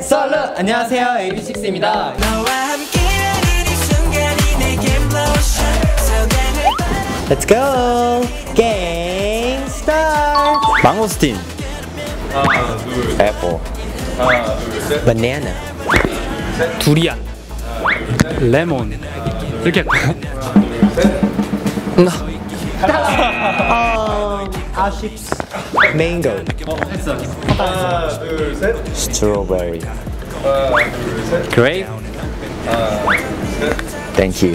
Absolute! 안녕하세요. AB6IX입니다. Let's go! 게임 스타트! 망고스틴 하나 둘 애플. 하나 둘셋. 바나나 두리안. 레몬. 이렇게 할까요? 나 40 mango 하나 둘셋 strawberry 하나 둘셋 grape 하나 둘셋 thank you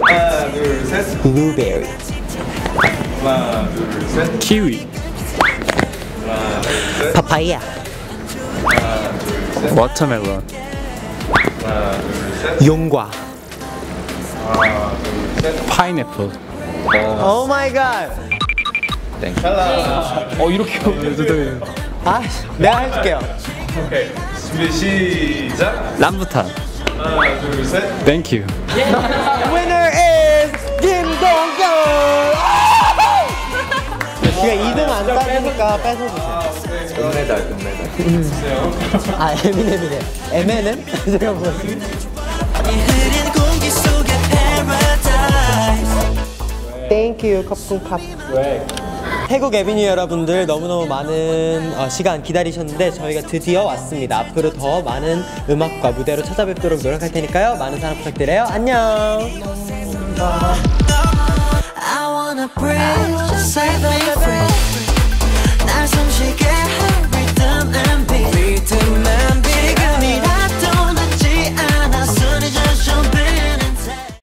하나 둘셋 blueberry 하나 둘셋 kiwi 하나 둘셋 papaya 하나 둘셋 watermelon 하나 둘셋 용과 하나 둘셋 파인애플 Oh my god! 어 이렇게 아 내가 해줄게요. 오케이. 준비 시작. 람부탄. 하나 둘셋. Thank you Winner is 김동현 제가 2등 안 따지니까 뺏어주세요. 금메달 금메달. 아 에미넴이네. 에메는? 제가 뭐. 속의 paradise Thank you 커플컵 태국 에비뉴 여러분들 너무너무 많은 어, 시간 기다리셨는데 저희가 드디어 왔습니다. 앞으로 더 많은 음악과 무대로 찾아뵙도록 노력할 테니까요. 많은 사랑 부탁드려요. 안녕